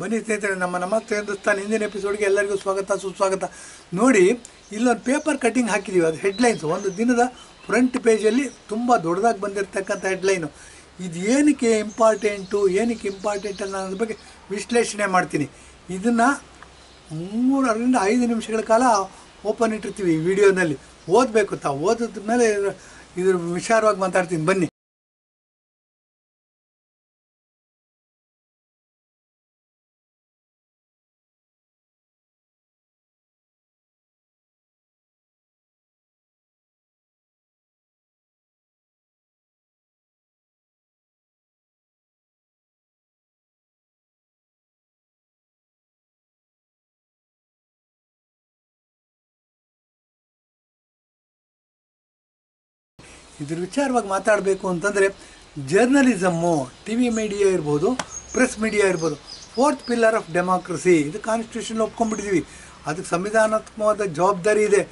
ಬನ್ನಿ ಸ್ನೇಹಿತರೆ, ನಮ್ಮ ನಮಸ್ತೆ ಹಿಂದೂಸ್ತಾನ್ ಹಿಂದಿನ ಎಪಿಸೋಡ್ಗೆ ಎಲ್ಲರಿಗೂ ಸ್ವಾಗತ, ಸುಸ್ವಾಗತ. ನೋಡಿ, ಇಲ್ಲೊಂದು ಪೇಪರ್ ಕಟ್ಟಿಂಗ್ ಹಾಕಿದ್ದೀವಿ ಅದು ಹೆಡ್ಲೈನ್ಸ್ ಒಂದು ದಿನದ ಫ್ರಂಟ್ ಪೇಜಲ್ಲಿ ತುಂಬ ದೊಡ್ಡದಾಗಿ ಬಂದಿರತಕ್ಕಂಥ ಹೆಡ್ಲೈನು ಇದು ಏನಕ್ಕೆ ಇಂಪಾರ್ಟೆಂಟು ಏನಕ್ಕೆ ಇಂಪಾರ್ಟೆಂಟ್ ಅನ್ನೋದ್ರ ಬಗ್ಗೆ ವಿಶ್ಲೇಷಣೆ ಮಾಡ್ತೀನಿ. ಇದನ್ನು ಮೂರರಿಂದ ಐದು ನಿಮಿಷಗಳ ಕಾಲ ಓಪನ್ ಇಟ್ಟಿರ್ತೀವಿ ಈ ವಿಡಿಯೋನಲ್ಲಿ ಓದಬೇಕು ತಾವು. ಓದಿದ ಮೇಲೆ ಇದ್ರ ವಿಚಾರವಾಗಿ ಮಾತಾಡ್ತೀನಿ. ಬನ್ನಿ. ಇದ್ರ ವಿಚಾರವಾಗಿ ಮಾತಾಡಬೇಕು ಅಂತಂದರೆ ಜರ್ನಲಿಸಮ್ಮು ಟಿ ವಿ ಮೀಡಿಯಾ ಇರ್ಬೋದು, ಪ್ರೆಸ್ ಮೀಡಿಯಾ ಇರ್ಬೋದು, ಫೋರ್ತ್ ಪಿಲ್ಲರ್ ಆಫ್ ಡೆಮಾಕ್ರಸಿ, ಇದು ಕಾನ್ಸ್ಟಿಟ್ಯೂಷನ್ ಒಪ್ಕೊಂಡ್ಬಿಟ್ಟಿದ್ದೀವಿ ಅದಕ್ಕೆ ಸಂವಿಧಾನಾತ್ಮಕವಾದ ಜವಾಬ್ದಾರಿ ಇದೆ.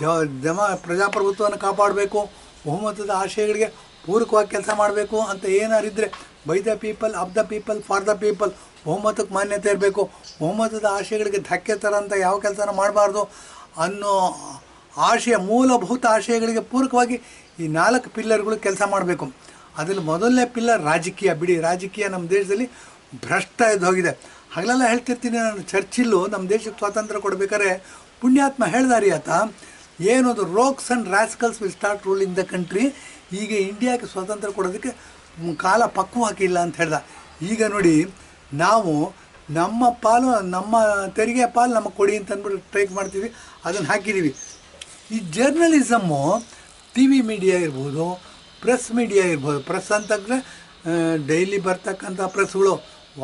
ಜ, ಡೆಮಾ, ಪ್ರಜಾಪ್ರಭುತ್ವವನ್ನು ಕಾಪಾಡಬೇಕು, ಬಹುಮತದ ಆಶಯಗಳಿಗೆ ಪೂರಕವಾಗಿ ಕೆಲಸ ಮಾಡಬೇಕು ಅಂತ ಏನಾರಿದ್ರೆ by the people of the people for the people ಬಹುಮತಕ್ಕೆ ಮಾನ್ಯತೆ ಇರಬೇಕು, ಬಹುಮತದ ಆಶಯಗಳಿಗೆ ಧಕ್ಕೆ ಅಂತ ಯಾವ ಕೆಲಸನ ಮಾಡಬಾರ್ದು ಅನ್ನೋ ಆಶಯ, ಮೂಲಭೂತ ಆಶಯಗಳಿಗೆ ಪೂರಕವಾಗಿ ಈ ನಾಲ್ಕು ಪಿಲ್ಲರ್ಗಳು ಕೆಲಸ ಮಾಡಬೇಕು. ಅದರಲ್ಲಿ ಮೊದಲನೇ ಪಿಲ್ಲರ್ ರಾಜಕೀಯ. ಬಿಡಿ, ರಾಜಕೀಯ ನಮ್ಮ ದೇಶದಲ್ಲಿ ಭ್ರಷ್ಟ ಎದ್ದು ಹೋಗಿದೆ. ಹಗಲೆಲ್ಲ ಹೇಳ್ತಿರ್ತೀನಿ ನಾನು. ಚರ್ಚಿಲ್ಲು ನಮ್ಮ ದೇಶಕ್ಕೆ ಸ್ವಾತಂತ್ರ್ಯ ಕೊಡಬೇಕಾದ್ರೆ ಪುಣ್ಯಾತ್ಮ ಹೇಳ್ದಾರಿ ಆತ. ಏನದು, rogues and rascals will start ruling the country. ಈಗ ಇಂಡಿಯಾಗೆ ಸ್ವಾತಂತ್ರ್ಯ ಕೊಡೋದಕ್ಕೆ ಕಾಲ ಪಕ್ವ ಹಾಕಿಲ್ಲ ಅಂತ ಹೇಳ್ದ. ಈಗ ನೋಡಿ, ನಾವು ನಮ್ಮ ಪಾಲು, ನಮ್ಮ ತೆರಿಗೆ ಪಾಲು ನಮಗೆ ಕೊಡಿ ಅಂತ ಅಂದ್ಬಿಟ್ಟು ಟ್ರೈಕ್ ಮಾಡ್ತೀವಿ. ಅದನ್ನು ಹಾಕಿದ್ದೀವಿ ಈ ಜರ್ನಲಿಸಮ್ಮು ಟಿ ವಿ ಮೀಡಿಯಾ ಇರ್ಬೋದು, ಪ್ರೆಸ್ ಮೀಡಿಯಾ ಇರ್ಬೋದು. ಪ್ರೆಸ್ ಅಂತಂದರೆ ಡೈಲಿ ಬರ್ತಕ್ಕಂಥ ಪ್ರೆಸ್ಗಳು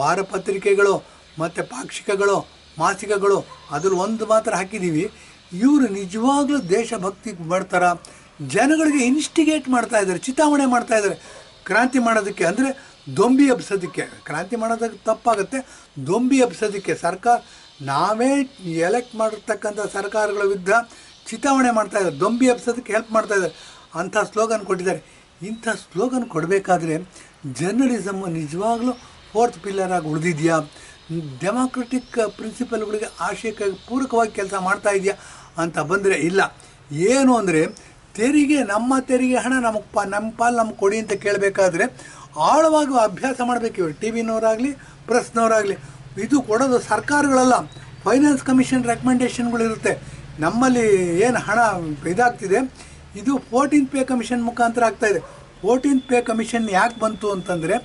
ವಾರಪತ್ರಿಕೆಗಳು ಮತ್ತು ಪಾಕ್ಷಿಕಗಳು, ಮಾಸಿಕಗಳು, ಅದ್ರಲ್ಲಿ ಒಂದು ಮಾತ್ರ ಹಾಕಿದ್ದೀವಿ. ಇವರು ನಿಜವಾಗ್ಲೂ ದೇಶಭಕ್ತಿ ಮಾಡ್ತಾರೆ. ಜನಗಳಿಗೆ ಇನ್ಸ್ಟಿಗೇಟ್ ಮಾಡ್ತಾ ಇದ್ದಾರೆ, ಚಿತಾವಣೆ ಮಾಡ್ತಾ ಇದ್ದಾರೆ. ಕ್ರಾಂತಿ ಮಾಡೋದಕ್ಕೆ ಅಂದರೆ ದೊಂಬಿ ಎಬ್ಸೋದಕ್ಕೆ. ಕ್ರಾಂತಿ ಮಾಡೋದಕ್ಕೆ ತಪ್ಪಾಗುತ್ತೆ. ದೊಂಬಿ ಎಬ್ಸೋದಕ್ಕೆ. ಸರ್ಕಾರ, ನಾವೇ ಎಲೆಕ್ಟ್ ಮಾಡಿರ್ತಕ್ಕಂಥ ಸರ್ಕಾರಗಳ ವಿರುದ್ಧ ಚಿತಾವಣೆ ಮಾಡ್ತಾ ಇದ್ದಾರೆ, ದೊಂಬಿ ಎಬ್ಸೋದಕ್ಕೆ ಹೆಲ್ಪ್ ಮಾಡ್ತಾ ಇದ್ದಾರೆ. ಅಂಥ ಸ್ಲೋಗನ್ ಕೊಟ್ಟಿದ್ದಾರೆ. ಇಂಥ ಸ್ಲೋಗನ್ ಕೊಡಬೇಕಾದ್ರೆ ಜರ್ನಲಿಸಮ್ ನಿಜವಾಗ್ಲೂ ಫೋರ್ತ್ ಪಿಲ್ಲರ್ ಆಗಿ ಉಳಿದಿದೆಯಾ? ಡೆಮಾಕ್ರೆಟಿಕ್ ಪ್ರಿನ್ಸಿಪಲ್ಗಳಿಗೆ ಆಶಯಕ್ಕೆ ಪೂರಕವಾಗಿ ಕೆಲಸ ಮಾಡ್ತಾ ಇದೆಯಾ ಅಂತ ಬಂದರೆ ಇಲ್ಲ. ಏನು ಅಂದರೆ, ತೆರಿಗೆ, ನಮ್ಮ ತೆರಿಗೆ ಹಣ ನಮಗೆ ಪಾ ನಮ್ಮ ಪಾಲು ನಮ್ಗೆ ಕೊಡಿ ಅಂತ ಕೇಳಬೇಕಾದ್ರೆ ಆಳವಾಗಿ ಅಭ್ಯಾಸ ಮಾಡಬೇಕು ಇವರು. ಟಿ ವಿನವರಾಗಲಿ ಪ್ರೆಸ್ನವರಾಗಲಿ ಇದು ಕೊಡೋದು ಸರ್ಕಾರಗಳಲ್ಲ ಫೈನಾನ್ಸ್ ಕಮಿಷನ್ ರೆಕಮೆಂಡೇಷನ್ಗಳಿರುತ್ತೆ ನಮ್ಮಲ್ಲಿ ಏನು ಹಣ ಇದಾಗ್ತಿದೆ, ಇದು ಫೋರ್ಟೀನ್ ಪೇ ಕಮಿಷನ್ ಮುಖಾಂತರ ಆಗ್ತಾಯಿದೆ ಫೋರ್ಟೀನ್ ಪೇ ಕಮಿಷನ್ ಯಾಕೆ ಬಂತು ಅಂತಂದರೆ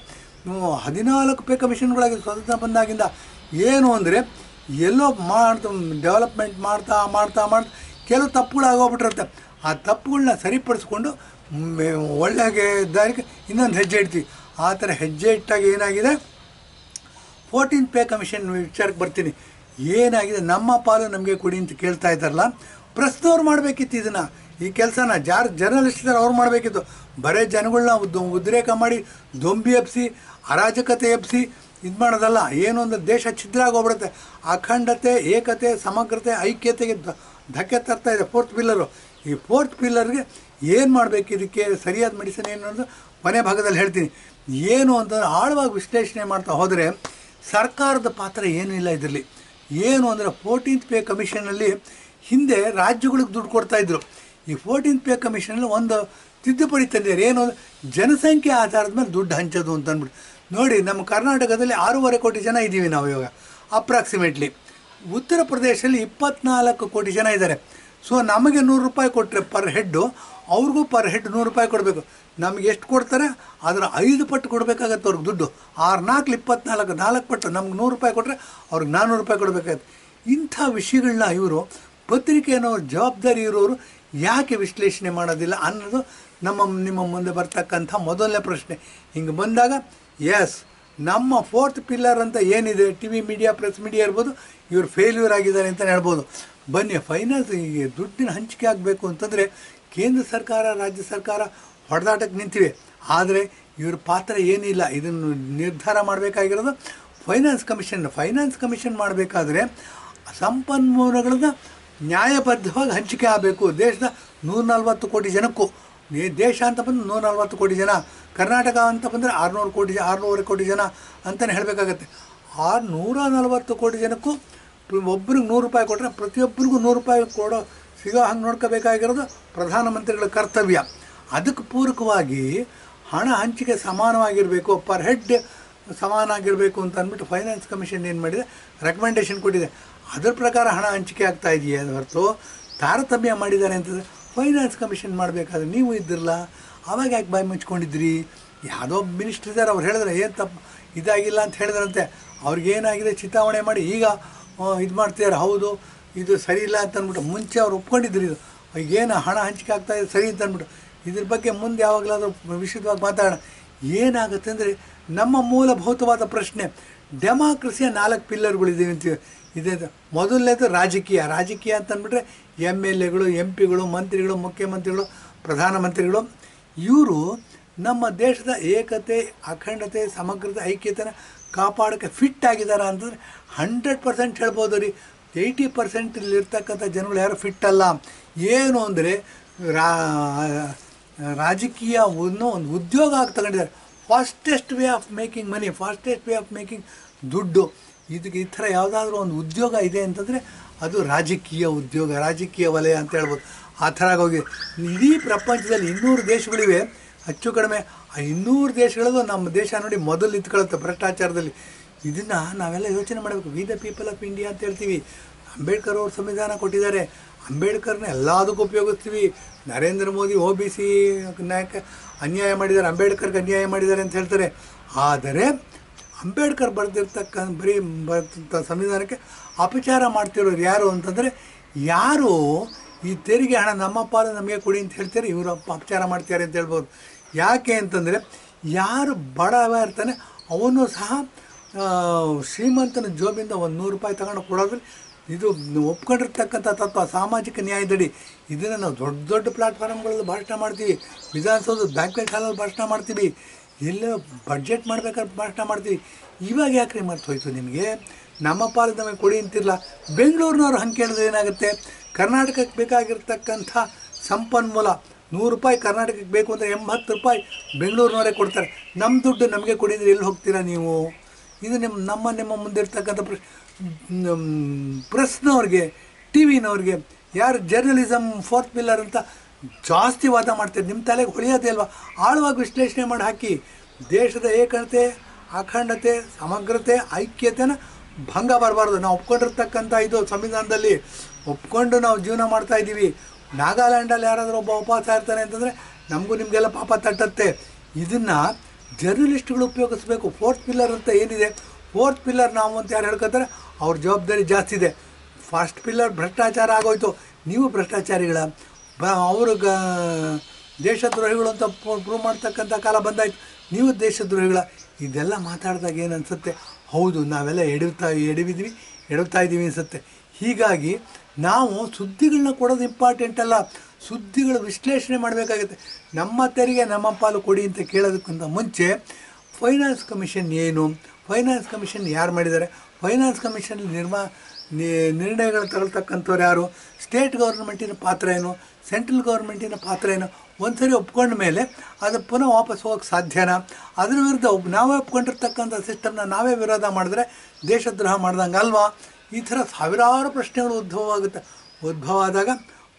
ಹದಿನಾಲ್ಕು ಪೇ ಕಮಿಷನ್ಗಳಾಗಿ ಸ್ವತಂತ್ರ ಬಂದಾಗಿಂದ ಏನು ಅಂದರೆ, ಎಲ್ಲೋ ಮಾಡ್ತಾ ಡೆವಲಪ್ಮೆಂಟ್ ಮಾಡ್ತಾ ಮಾಡ್ತಾ ಮಾಡ್ತಾ ಕೆಲವು ತಪ್ಪುಗಳು ಆಗೋಗ್ಬಿಟ್ಟಿರುತ್ತೆ. ಆ ತಪ್ಪುಗಳನ್ನ ಸರಿಪಡಿಸ್ಕೊಂಡು ಒಳ್ಳೆಗೆ ದಾರಿಗೆ ಇನ್ನೊಂದು ಹೆಜ್ಜೆ ಇಡ್ತೀವಿ. ಆ ಥರ ಹೆಜ್ಜೆ ಇಟ್ಟಾಗ ಏನಾಗಿದೆ? ಫೋರ್ಟೀನ್ ಪೇ ಕಮಿಷನ್ ವಿಚಾರಕ್ಕೆ ಬರ್ತೀನಿ. ಏನಾಗಿದೆ? ನಮ್ಮ ಪಾಲು ನಮಗೆ ಕೊಡಿ ಅಂತ ಕೇಳ್ತಾ ಇದ್ದಾರಲ್ಲ? ಪ್ರಶ್ನವ್ರು ಮಾಡಬೇಕಿತ್ತು ಇದನ್ನು. ಈ ಕೆಲಸನ ಜಾರ್ ಜರ್ನಲಿಸ್ಟ್ ಇದ್ದಾರೆ, ಅವ್ರು ಮಾಡಬೇಕಿತ್ತು. ಬರೇ ಜನಗಳನ್ನ ಉದ್ ಉದ್ರೇಕ ಮಾಡಿ, ದೊಂಬಿ ಎಬ್ಸಿ, ಅರಾಜಕತೆ ಎಬ್ಸಿ, ಇದು ಮಾಡೋದಲ್ಲ. ಏನು ಅಂದ್ರೆ ದೇಶ ಛಿದ್ರ ಆಗೋಗ್ಬಿಡುತ್ತೆ. ಅಖಂಡತೆ, ಏಕತೆ, ಸಮಗ್ರತೆ, ಐಕ್ಯತೆಗೆ ಧಕ್ಕೆ ತರ್ತಾ ಇದೆ ಫೋರ್ತ್ ಪಿಲ್ಲರು ಈ ಫೋರ್ತ್ ಪಿಲ್ಲರ್ಗೆ ಏನು ಮಾಡಬೇಕು? ಇದಕ್ಕೆ ಸರಿಯಾದ ಮೆಡಿಸಿನ್ ಏನು ಅನ್ನೋದು ಮನೆ ಭಾಗದಲ್ಲಿ ಹೇಳ್ತೀನಿ. ಏನು ಅಂತಂದ್ರೆ ಆಳವಾಗಿ ವಿಶ್ಲೇಷಣೆ ಮಾಡ್ತಾ ಹೋದರೆ ಸರ್ಕಾರದ ಪಾತ್ರ ಏನೂ ಇಲ್ಲ ಇದರಲ್ಲಿ. ಏನು ಅಂದರೆ ಫೋರ್ಟೀನ್ತ್ ಪೇ ಕಮಿಷನಲ್ಲಿ ಹಿಂದೆ ರಾಜ್ಯಗಳಿಗೆ ದುಡ್ಡು ಕೊಡ್ತಾಯಿದ್ರು ಈ ಫೋರ್ಟೀನ್ತ್ ಪೇ ಕಮಿಷನಲ್ಲಿ ಒಂದು ತಿದ್ದುಪಡಿ ತಂದಿದ್ದಾರೆ. ಏನು ಜನಸಂಖ್ಯೆ ಆಧಾರದ ಮೇಲೆ ದುಡ್ಡು ಹಂಚೋದು ಅಂತ ಅಂದ್ಬಿಟ್ಟು. ನೋಡಿ, ನಮ್ಮ ಕರ್ನಾಟಕದಲ್ಲಿ ಆರೂವರೆ ಕೋಟಿ ಜನ ಇದ್ದೀವಿ ನಾವು ಇವಾಗ ಅಪ್ರಾಕ್ಸಿಮೇಟ್ಲಿ ಉತ್ತರ ಪ್ರದೇಶದಲ್ಲಿ ಇಪ್ಪತ್ನಾಲ್ಕು ಕೋಟಿ ಜನ ಇದ್ದಾರೆ. ಸೊ ನಮಗೆ ನೂರು ರೂಪಾಯಿ ಕೊಟ್ಟರೆ ಪರ್ ಹೆಡ್ಡು ಅವ್ರಿಗೂ ಪರ್ ಹೆಡ್ ನೂರು ರೂಪಾಯಿ ಕೊಡಬೇಕು. ನಮಗೆ ಎಷ್ಟು ಕೊಡ್ತಾರೆ? ಅದರ ಐದು ಪಟ್ಟು ಕೊಡಬೇಕಾಗತ್ತೆ ಅವ್ರಿಗೆ ದುಡ್ಡು. ಆರು ನಾಲ್ಕು ಇಪ್ಪತ್ನಾಲ್ಕು, ನಾಲ್ಕು ಪಟ್ಟು ನಮ್ಗೆ ನೂರು ರೂಪಾಯಿ ಕೊಟ್ಟರೆ ಅವ್ರಿಗೆ ನಾನ್ನೂರು ರೂಪಾಯಿ ಕೊಡಬೇಕಾಗತ್ತೆ. ಇಂಥ ವಿಷಯಗಳನ್ನ ಇವರು ಪತ್ರಿಕೆಯನ್ನು ಜವಾಬ್ದಾರಿ ಇರೋರು ಯಾಕೆ ವಿಶ್ಲೇಷಣೆ ಮಾಡೋದಿಲ್ಲ ಅನ್ನೋದು ನಮ್ಮ, ನಿಮ್ಮ ಮುಂದೆ ಬರ್ತಕ್ಕಂಥ ಮೊದಲನೇ ಪ್ರಶ್ನೆ. ಹಿಂಗೆ ಬಂದಾಗ ಎಸ್ ನಮ್ಮ ಫೋರ್ತ್ ಪಿಲ್ಲರ್ ಅಂತ ಏನಿದೆ? T V media press media ಇರ್ಬೋದು, ಇವರು ಫೇಲ್ಯೂರ್ ಆಗಿದ್ದಾರೆ ಅಂತಲೇ ಹೇಳ್ಬೋದು. ಬನ್ನಿ ಫೈನಾನ್ಸ್ ಈ ದುಡ್ಡಿನ ಹಂಚಿಕೆ ಆಗಬೇಕು ಅಂತಂದರೆ ಕೇಂದ್ರ ಸರ್ಕಾರ, ರಾಜ್ಯ ಸರ್ಕಾರ ಹೊಡೆದಾಟಕ್ಕೆ ನಿಂತಿವೆ. ಆದರೆ ಇವ್ರ ಪಾತ್ರ ಏನಿಲ್ಲ, ಇದನ್ನು ನಿರ್ಧಾರ ಮಾಡಬೇಕಾಗಿರೋದು ಫೈನಾನ್ಸ್ ಕಮಿಷನ್ ಫೈನಾನ್ಸ್ ಕಮಿಷನ್ ಮಾಡಬೇಕಾದ್ರೆ ಸಂಪನ್ಮೂಲಗಳನ್ನ ನ್ಯಾಯಬದ್ಧವಾಗಿ ಹಂಚಿಕೆ ಆಗಬೇಕು. ದೇಶದ ನೂರ ನಲ್ವತ್ತು ಕೋಟಿ ಜನಕ್ಕೂ ದೇಶ ಅಂತ ಬಂದರೆ ನೂರ ನಲ್ವತ್ತು ಕೋಟಿ ಜನ, ಕರ್ನಾಟಕ ಅಂತ ಬಂದರೆ ಆರುನೂರು ಕೋಟಿ ಆರುನೂರು ಕೋಟಿ ಜನ ಅಂತಲೇ ಹೇಳಬೇಕಾಗತ್ತೆ. ಆರು ನೂರ ನಲವತ್ತು ಕೋಟಿ ಜನಕ್ಕೂ ಒಬ್ರಿಗೆ ನೂರು ರೂಪಾಯಿ ಕೊಟ್ಟರೆ ಪ್ರತಿಯೊಬ್ಬರಿಗೂ ನೂರು ರೂಪಾಯಿ ಕೊಡೋ ಸಿಗೋ ಹಂಗೆ ನೋಡ್ಕೋಬೇಕಾಗಿರೋದು ಪ್ರಧಾನಮಂತ್ರಿಗಳ ಕರ್ತವ್ಯ. ಅದಕ್ಕೆ ಪೂರಕವಾಗಿ ಹಣ ಹಂಚಿಕೆ ಸಮಾನವಾಗಿರಬೇಕು, ಪರ್ ಹೆಡ್ ಸಮಾನ ಆಗಿರಬೇಕು ಅಂತ ಅಂದ್ಬಿಟ್ಟು ಫೈನಾನ್ಸ್ ಕಮಿಷನ್ ಏನು ಮಾಡಿದೆ? ರೆಕಮೆಂಡೇಷನ್ ಕೊಟ್ಟಿದೆ. ಅದರ ಪ್ರಕಾರ ಹಣ ಹಂಚಿಕೆ ಆಗ್ತಾ ಇದೆಯಾ ಹೊರತು ತಾರತಮ್ಯ ಮಾಡಿದ್ದಾರೆ ಅಂತಂದರೆ ಫೈನಾನ್ಸ್ ಕಮಿಷನ್ ಮಾಡಬೇಕಾದ್ರೆ ನೀವು ಇದ್ದಿರಲ್ಲ ಅವಾಗ ಯಾಕೆ ಬಾಯಿ ಮುಚ್ಕೊಂಡಿದ್ರಿ? ಯಾವುದೋ ಮಿನಿಸ್ಟ್ರ್ ಇದ್ದಾರೆ, ಅವ್ರು ಹೇಳಿದ್ರೆ ಏನು ತಪ್ಪು, ಇದಾಗಿಲ್ಲ ಅಂತ ಹೇಳಿದ್ರಂತೆ. ಅವ್ರಿಗೇನಾಗಿದೆ ಚಿತಾವಣೆ ಮಾಡಿ ಈಗ ಇದು ಮಾಡ್ತಿದ್ದಾರೆ, ಹೌದು, ಇದು ಸರಿ ಇಲ್ಲ ಅಂತ ಅಂದ್ಬಿಟ್ಟು ಮುಂಚೆ ಅವ್ರು ಒಪ್ಕೊಂಡಿದ್ರು ಇದು. ಏನು ಹಣ ಹಂಚಿಕೆ ಆಗ್ತಾ ಇದೆ, ಸರಿ ಅಂತ ಅಂದ್ಬಿಟ್ಟು. ಇದ್ರ ಬಗ್ಗೆ ಮುಂದೆ ಯಾವಾಗಲಾದರೂ ವಿಶದವಾಗಿ ಮಾತಾಡೋಣ. ಏನಾಗುತ್ತೆ ಅಂದರೆ, ನಮ್ಮ ಮೂಲಭೂತವಾದ ಪ್ರಶ್ನೆ, ಡೆಮಾಕ್ರಸಿಯ ನಾಲ್ಕು ಪಿಲ್ಲರ್ಗಳಿದ್ದೀವಿ ಅಂತೀವಿ ಇದೆ ಅಂತ. ಮೊದಲನೇದು ರಾಜಕೀಯ. ರಾಜಕೀಯ ಅಂತ ಅಂದ್ಬಿಟ್ರೆ ಎಂ ಎಲ್ ಎಗಳು, ಎಂ ಪಿಗಳು, ಮಂತ್ರಿಗಳು, ಮುಖ್ಯಮಂತ್ರಿಗಳು, ಪ್ರಧಾನಮಂತ್ರಿಗಳು. ಇವರು ನಮ್ಮ ದೇಶದ ಏಕತೆ, ಅಖಂಡತೆ, ಸಮಗ್ರತೆ, ಐಕ್ಯತೆನ ಕಾಪಾಡೋಕ್ಕೆ ಫಿಟ್ ಆಗಿದ್ದಾರೆ ಅಂತಂದರೆ ಹಂಡ್ರೆಡ್ ಪರ್ಸೆಂಟ್ ಹೇಳ್ಬೋದು ರೀ. ಏಯ್ಟಿ ಪರ್ಸೆಂಟ್ ಇಲ್ಲಿರ್ತಕ್ಕಂಥ ಜನಗಳು ಯಾರು ಫಿಟ್ ಅಲ್ಲ. ಏನು ಅಂದರೆ ರಾ, ರಾಜಕೀಯ ಒಂದು ಒಂದು ಉದ್ಯೋಗ ಆಗಿ ತಗೊಂಡಿದ್ದಾರೆ. Fastest way of making money fastest way of making ದುಡ್ಡು. ಇದಕ್ಕೆ ಈ ಥರ ಯಾವುದಾದ್ರೂ ಒಂದು ಉದ್ಯೋಗ ಇದೆ ಅಂತಂದರೆ ಅದು ರಾಜಕೀಯ ಉದ್ಯೋಗ, ರಾಜಕೀಯ ವಲಯ ಅಂತ ಹೇಳ್ಬೋದು. ಆ ಥರ ಆಗೋಗಿದೆ. ಇಡೀ ಪ್ರಪಂಚದಲ್ಲಿ ಇನ್ನೂರು ದೇಶಗಳಿವೆ. ಹೆಚ್ಚು ಕಡಿಮೆ ಇನ್ನೂರು ದೇಶಗಳಲ್ಲೂ ನಮ್ಮ ದೇಶ ನೋಡಿ ಮೊದಲು ನಿಂತ್ಕೊಳ್ಳುತ್ತೆ ಭ್ರಷ್ಟಾಚಾರದಲ್ಲಿ. ಇದನ್ನು ನಾವೆಲ್ಲ ಯೋಚನೆ ಮಾಡಬೇಕು. We the people of India ಅಂತ ಹೇಳ್ತೀವಿ. ಅಂಬೇಡ್ಕರ್ ಅವರು ಸಂವಿಧಾನ ಕೊಟ್ಟಿದ್ದಾರೆ. ಅಂಬೇಡ್ಕರ್ನ ಎಲ್ಲದಕ್ಕೂ ಉಪಯೋಗಿಸ್ತೀವಿ. Narendra Modi O B C ನಾಯಕ ಅನ್ಯಾಯ ಮಾಡಿದ್ದಾರೆ. ಅಂಬೇಡ್ಕರ್ಗೆ ಅನ್ಯಾಯ ಮಾಡಿದ್ದಾರೆ ಅಂತ ಹೇಳ್ತಾರೆ. ಆದರೆ ಅಂಬೇಡ್ಕರ್ ಬರೆದಿರ್ತಕ್ಕ, ಬರೀ ಬರೆದಂಥ ಸಂವಿಧಾನಕ್ಕೆ ಅಪಚಾರ ಮಾಡ್ತಿರೋರು ಯಾರು ಅಂತಂದರೆ, ಯಾರು ಈ ತೆರಿಗೆ ಹಣ ನಮ್ಮ ನಮಗೆ ಕೊಡಿ ಅಂತ ಹೇಳ್ತಾರೆ. ಇವರು ಅಪ ಅಪಚಾರ ಮಾಡ್ತಾರೆ ಅಂತ ಹೇಳ್ಬೋದು. ಯಾಕೆ ಅಂತಂದರೆ ಯಾರು ಬಡವ ಇರ್ತಾನೆ, ಅವನು ಸಹ ಶ್ರೀಮಂತನ ಜೋಬಿಂದ ಒಂದು ನೂರು ರೂಪಾಯಿ ತಗೊಂಡು ಕೊಡೋದ್ರಲ್ಲಿ ಇದು ಒಪ್ಕೊಂಡಿರ್ತಕ್ಕಂಥ ತತ್ವ, ಸಾಮಾಜಿಕ ನ್ಯಾಯದಡಿ. ಇದನ್ನು ನಾವು ದೊಡ್ಡ ದೊಡ್ಡ ಪ್ಲಾಟ್ಫಾರ್ಮ್ಗಳಲ್ಲಿ ಭಾಷಣ ಮಾಡ್ತೀವಿ. ವಿಧಾನಸೌಧ ಬ್ಯಾಂಕ್ವೆಟ್ ಹಾಲಲ್ಲಿ ಭಾಷಣ ಮಾಡ್ತೀವಿ. ಎಲ್ಲ ಬಡ್ಜೆಟ್ ಮಾಡ್ಬೇಕಾದ್ರೆ ಭಾಷಣ ಮಾಡ್ತೀವಿ. ಇವಾಗ ಯಾಕ್ರಿ ಮರ್ತು ಹೋಯಿತು ನಿಮಗೆ? ನಮ್ಮ ಪಾಲು ನಮಗೆ ಕೊಡಿ ಅಂತಿರಲ್ಲ ಬೆಂಗಳೂರಿನವ್ರು ಹಂಗೆ ಕೇಳಿದ್ರೆ ಏನಾಗುತ್ತೆ? ಕರ್ನಾಟಕಕ್ಕೆ ಬೇಕಾಗಿರ್ತಕ್ಕಂಥ ಸಂಪನ್ಮೂಲ ನೂರು ರೂಪಾಯಿ ಕರ್ನಾಟಕಕ್ಕೆ ಬೇಕು ಅಂದರೆ ಎಂಬತ್ತು ರೂಪಾಯಿ ಬೆಂಗಳೂರಿನವರೇ ಕೊಡ್ತಾರೆ. ನಮ್ಮ ದುಡ್ಡು ನಮಗೆ ಕೊಡಿದ್ರೆ ಎಲ್ಲಿ ಹೋಗ್ತೀರಾ ನೀವು? ಇದು ನಿಮ್ಮ, ನಮ್ಮ ನಿಮ್ಮ ಮುಂದಿರ್ತಕ್ಕಂಥ ಪ್ರೆಸ್ನವ್ರಿಗೆ ಟಿ ವಿನವ್ರಿಗೆ ಯಾರು ಜರ್ನಲಿಸಮ್ ಫೋರ್ತ್ ಪಿಲ್ಲರ್ ಅಂತ ಜಾಸ್ತಿ ವಾದ ಮಾಡ್ತಾರೆ. ನಿಮ್ಮ ತಲೆಗೆ ಹೊಳೆಯೋದೇ ಅಲ್ವಾ? ಆಳವಾಗಿ ವಿಶ್ಲೇಷಣೆ ಮಾಡಿ ಹಾಕಿ. ದೇಶದ ಏಕತೆ, ಅಖಂಡತೆ, ಸಮಗ್ರತೆ, ಐಕ್ಯತೆನ ಭಂಗ ಬರಬಾರ್ದು ನಾವು ಒಪ್ಕೊಂಡಿರ್ತಕ್ಕಂಥ ಇದು ಸಂವಿಧಾನದಲ್ಲಿ ಒಪ್ಕೊಂಡು ನಾವು ಜೀವನ ಮಾಡ್ತಾ ಇದ್ದೀವಿ. ನಾಗಾಲ್ಯಾಂಡಲ್ಲಿ ಯಾರಾದರೂ ಒಬ್ಬ ಉಪವಾಸ ಇರ್ತಾನೆ ಅಂತಂದರೆ ನಮಗೂ ನಿಮಗೆಲ್ಲ ಪಾಪ ತಟ್ಟತ್ತೆ. ಇದನ್ನು ಜರ್ನಲಿಸ್ಟ್ಗಳು ಉಪಯೋಗಿಸ್ಬೇಕು. ಫೋರ್ತ್ ಪಿಲ್ಲರ್ ಅಂತ ಏನಿದೆ? ಫೋರ್ತ್ ಪಿಲ್ಲರ್ ನಾವು ಅಂತ ಯಾರು ಹೇಳ್ಕೊತಾರೆ? ಅವ್ರ ಜವಾಬ್ದಾರಿ ಜಾಸ್ತಿ ಇದೆ. ಫಸ್ಟ್ ಪಿಲ್ಲರ್ ಭ್ರಷ್ಟಾಚಾರ ಆಗೋಯ್ತು. ನೀವು ಭ್ರಷ್ಟಾಚಾರಿಗಳ. ಬ, ಅವರು ಗ, ದೇಶದ್ರೋಹಿಗಳು ಅಂತ ಪ್ರೂವ್ ಮಾಡ್ತಕ್ಕಂಥ ಕಾಲ ಬಂದಾಯ್ತು. ನೀವು ದೇಶದ್ರೋಹಿಗಳ. ಇದೆಲ್ಲ ಮಾತಾಡಿದಾಗ ಏನು ಅನಿಸುತ್ತೆ? ಹೌದು, ನಾವೆಲ್ಲ ಎಡುತ್ತಾ ಎಡವಿದ್ವಿ ಎಡುತ್ತಾ ಇದ್ದೀವಿ ಅನಿಸುತ್ತೆ. ಹೀಗಾಗಿ ನಾವು ಸುದ್ದಿಗಳನ್ನ ಕೊಡೋದು ಇಂಪಾರ್ಟೆಂಟ್ ಅಲ್ಲ. ಸುದ್ದಿಗಳು ವಿಶ್ಲೇಷಣೆ ಮಾಡಬೇಕಾಗುತ್ತೆ. ನಮ್ಮ ತೆರಿಗೆ ನಮ್ಮ ಪಾಲು ಕೊಡಿ ಅಂತ ಕೇಳೋದಕ್ಕಿಂತ ಮುಂಚೆ ಫೈನಾನ್ಸ್ ಕಮಿಷನ್ ಏನು? ಫೈನಾನ್ಸ್ ಕಮಿಷನ್ ಯಾರು ಮಾಡಿದ್ದಾರೆ? ಫೈನಾನ್ಸ್ ಕಮಿಷನ್ ನಿರ್ಮಾ ನಿರ್ಣಯಗಳು ತಗೊಳ್ತಕ್ಕಂಥವ್ರು ಯಾರು? ಸ್ಟೇಟ್ ಗೌರ್ಮೆಂಟಿನ ಪಾತ್ರ ಏನು? ಸೆಂಟ್ರಲ್ ಗೌರ್ಮೆಂಟಿನ ಪಾತ್ರ ಏನು? ಒಂದು ಸರಿ ಒಪ್ಕೊಂಡ ಮೇಲೆ ಅದು ಪುನಃ ವಾಪಸ್ ಹೋಗೋಕ್ಕೆ ಸಾಧ್ಯನಾ? ಅದ್ರ ವಿರುದ್ಧ ನಾವೇ ಒಪ್ಕೊಂಡಿರ್ತಕ್ಕಂಥ ಸಿಸ್ಟಮ್ನ ನಾವೇ ವಿರೋಧ ಮಾಡಿದ್ರೆ ದೇಶದ್ರೋಹ ಮಾಡ್ದಂಗೆ ಅಲ್ವಾ? ಈ ಥರ ಸಾವಿರಾರು ಪ್ರಶ್ನೆಗಳು ಉದ್ಭವ ಆಗುತ್ತೆ ಉದ್ಭವ ಆದಾಗ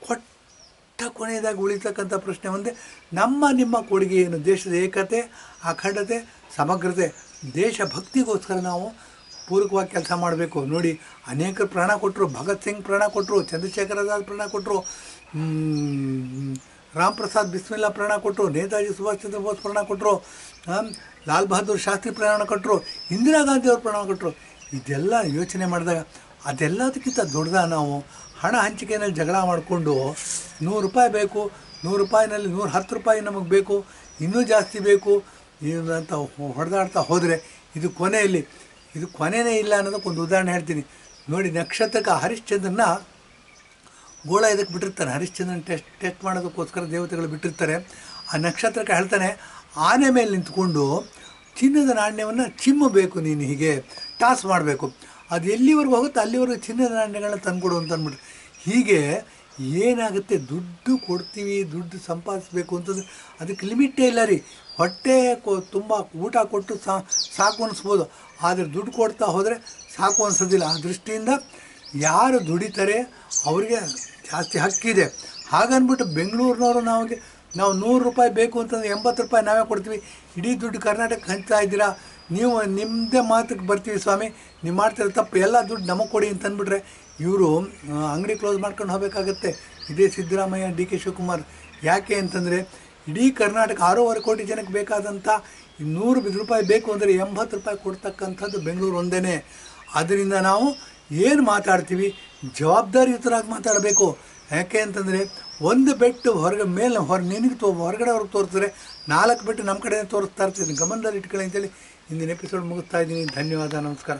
ಕೊಟ್ಟ ಕೊನೆಯದಾಗಿ ಉಳಿತಕ್ಕಂಥ ಪ್ರಶ್ನೆ ಒಂದೇ, ನಮ್ಮ ನಿಮ್ಮ ಕೊಡುಗೆ ಏನು? ದೇಶದ ಏಕತೆ, ಅಖಂಡತೆ, ಸಮಗ್ರತೆ, ದೇಶಭಕ್ತಿಗೋಸ್ಕರ ನಾವು ಪೂರಕವಾಗಿ ಕೆಲಸ ಮಾಡಬೇಕು. ನೋಡಿ ಅನೇಕರು ಪ್ರಾಣ ಕೊಟ್ಟರು ಭಗತ್ ಸಿಂಗ್ ಪ್ರಾಣ ಕೊಟ್ಟರು ಚಂದ್ರಶೇಖರ್ ಆಜಾದ್ ಪ್ರಾಣ ಕೊಟ್ಟರು ರಾಮ್ ಪ್ರಸಾದ್ ಬಿಸ್ಮಿಲ್ಲಾ ಪ್ರಾಣ ಕೊಟ್ಟರು ನೇತಾಜಿ ಸುಭಾಷ್ ಚಂದ್ರ ಬೋಸ್ ಪ್ರಾಣ ಕೊಟ್ಟರು ಲಾಲ್ ಬಹದ್ದೂರ್ ಶಾಸ್ತ್ರಿ ಪ್ರಾಣ ಕೊಟ್ಟರು ಇಂದಿರಾ ಗಾಂಧಿ ಅವರು ಪ್ರಾಣ ಕೊಟ್ಟರು ಇದೆಲ್ಲ ಯೋಚನೆ ಮಾಡಿದಾಗ ಅದೆಲ್ಲದಕ್ಕಿಂತ ದೊಡ್ಡದ ನಾವು ಹಣ ಹಂಚಿಕೆಯಲ್ಲಿ ಜಗಳ ಮಾಡಿಕೊಂಡು ನೂರು ರೂಪಾಯಿ ಬೇಕು, ನೂರು ರೂಪಾಯಿನಲ್ಲಿ ನೂರು ಹತ್ತು ರೂಪಾಯಿ ನಮಗೆ ಬೇಕು, ಇನ್ನೂ ಜಾಸ್ತಿ ಬೇಕು ಅಂತ ಹೊಡೆದಾಡ್ತಾ ಹೋದರೆ ಇದು ಕೊನೆಯಲ್ಲಿ, ಇದು ಕೊನೆಯೇ ಇಲ್ಲ ಅನ್ನೋದಕ್ಕೆ ಒಂದು ಉದಾಹರಣೆ ಹೇಳ್ತೀನಿ. ನೋಡಿ ನಕ್ಷತ್ರಕ್ಕೆ ಹರಿಶ್ಚಂದ್ರನ ಗೋಳ ಇದಕ್ಕೆ ಬಿಟ್ಟಿರ್ತಾನೆ. ಹರಿಶ್ಚಂದ್ರನ ಟೆಸ್ಟ್ ಟೆಸ್ಟ್ ಮಾಡೋದಕ್ಕೋಸ್ಕರ ದೇವತೆಗಳು ಬಿಟ್ಟಿರ್ತಾರೆ. ಆ ನಕ್ಷತ್ರಕ್ಕೆ ಹೇಳ್ತಾನೆ, ಆನೆ ಮೇಲೆ ನಿಂತ್ಕೊಂಡು ಚಿನ್ನದ ನಾಣ್ಯವನ್ನು ಚಿಮ್ಮಬೇಕು ನೀನು ಹೀಗೆ, ಟಾಸ್ ಮಾಡಬೇಕು. ಅದು ಎಲ್ಲಿವರೆಗೂ ಹೋಗುತ್ತೆ ಅಲ್ಲಿವರೆಗೂ ಚಿನ್ನದ ನಾಣ್ಯಗಳನ್ನ ತಂದುಕೊಡು ಅಂತ ಅಂದ್ಬಿಟ್ಟು ಹೀಗೆ ಏನಾಗುತ್ತೆ? ದುಡ್ಡು ಕೊಡ್ತೀವಿ, ದುಡ್ಡು ಸಂಪಾದಿಸ್ಬೇಕು ಅಂತಂದ್ರೆ ಅದಕ್ಕೆ ಲಿಮಿಟೇ ಇಲ್ಲ ರೀ. ಹೊಟ್ಟೆ ಕೊ ತುಂಬ ಊಟ ಕೊಟ್ಟು ಸಾ, ಸಾಕು ಅನಿಸ್ಬೋದು. ಆದರೆ ದುಡ್ಡು ಕೊಡ್ತಾ ಹೋದರೆ ಸಾಕು ಅನಿಸೋದಿಲ್ಲ. ಆ ದೃಷ್ಟಿಯಿಂದ ಯಾರು ದುಡಿತಾರೆ, ಅವರಿಗೆ ಜಾಸ್ತಿ ಹಕ್ಕಿದೆ. ಹಾಗನ್ಬಿಟ್ಟು ಬೆಂಗಳೂರಿನವರು ನಮಗೆ ನಾವು ನೂರು ರೂಪಾಯಿ ಬೇಕು ಅಂತಂದ್ರೆ ಎಂಬತ್ತು ರೂಪಾಯಿ ನಾವೇ ಕೊಡ್ತೀವಿ. ಇಡೀ ದುಡ್ಡು ಕರ್ನಾಟಕ ಹಂಚ್ತಾ ಇದ್ದೀರಾ? ನೀವು ನಿಮ್ಮದೇ ಮಾತಕ್ಕೆ ಬರ್ತೀವಿ ಸ್ವಾಮಿ. ನೀವು ಮಾಡ್ತಿರೋ ತಪ್ಪು. ಎಲ್ಲ ದುಡ್ಡು ನಮಗೆ ಕೊಡಿ ಅಂತಂದ್ಬಿಟ್ರೆ ಇವರು ಅಂಗಡಿ ಕ್ಲೋಸ್ ಮಾಡ್ಕೊಂಡು ಹೋಗಬೇಕಾಗತ್ತೆ. ಇದೇ ಸಿದ್ದರಾಮಯ್ಯ, ಡಿ ಕೆ ಶಿವಕುಮಾರ್. ಯಾಕೆ ಅಂತಂದರೆ ಇಡೀ ಕರ್ನಾಟಕ ಆರೂವರೆ ಕೋಟಿ ಜನಕ್ಕೆ ಬೇಕಾದಂಥ ನೂರು ರೂಪಾಯಿ ಬೇಕು ಅಂದರೆ ಎಂಬತ್ತು ರೂಪಾಯಿ ಕೊಡ್ತಕ್ಕಂಥದ್ದು ಬೆಂಗಳೂರು ಒಂದೇ ಅದರಿಂದ ನಾವು ಏನು ಮಾತಾಡ್ತೀವಿ? ಜವಾಬ್ದಾರಿಯುತರಾಗಿ ಮಾತಾಡಬೇಕು? ಯಾಕೆ ಅಂತಂದರೆ ಒಂದು ಬೆಟ್ಟು ಹೊರಗೆ ಮೇಲೆ ಹೊರ ನಿನಗೆ ತೋ ಹೊರಗಡೆ ಅವ್ರಿಗೆ ತೋರಿಸಿದ್ರೆ ನಾಲ್ಕು ಬೆಟ್ಟು ನಮ್ಮ ಕಡೆ ತೋರಿಸ್ತಾ ಇರ್ತೀನಿ. ಗಮನದಲ್ಲಿ ಇಟ್ಕೊಳ್ಳಿ ಅಂತೇಳಿ ಇಂದಿನ ಎಪಿಸೋಡ್ ಮುಗಿಸ್ತಾ ಇದ್ದೀನಿ. ಧನ್ಯವಾದ, ನಮಸ್ಕಾರ.